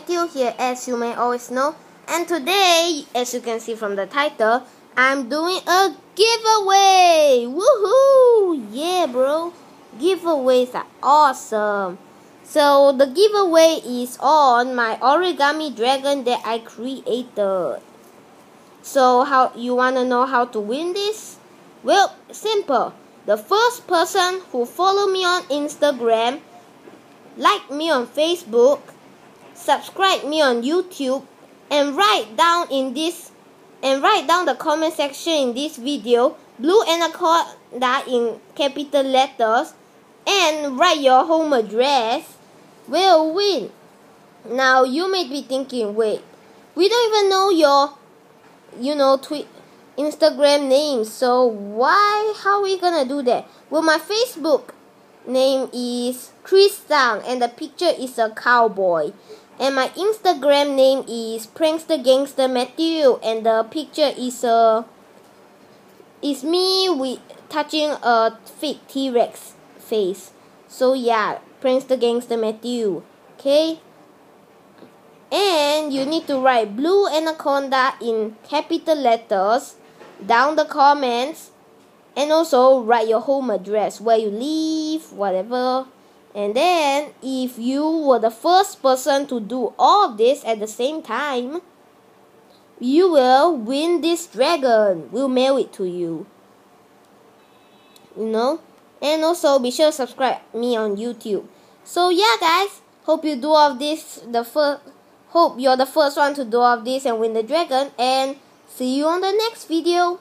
Matthew here, as you may always know. And today, as you can see from the title, I'm doing a giveaway! Woohoo! Yeah, bro. Giveaways are awesome. So, the giveaway is on my origami dragon that I created. So, how you want to know how to win this? Well, simple. The first person who follow me on Instagram like me on Facebook, subscribe me on YouTube, and write down in this and write down the comment section in this video blue anaconda in capital letters and write your home address will win. Now you may be thinking, wait, we don't even know your you know tweet Instagram name, so why how are we gonna do that? Well my Facebook name is Chris Zhang and the picture is a cowboy. And my Instagram name is Prankster Gangster Matthew and the picture is a is me with touching a fake T-Rex face. So yeah, Prankster Gangster Matthew. Okay? And you need to write Blue Anaconda in capital letters down the comments and also write your home address where you live whatever and then if you were the first person to do all of this at the same time you will win this dragon. We'll mail it to you. You know? And also be sure to subscribe me on youtube. So yeah guys. Hope you do all this the first hope you're the first one to do all this and win the dragon. And see you on the next video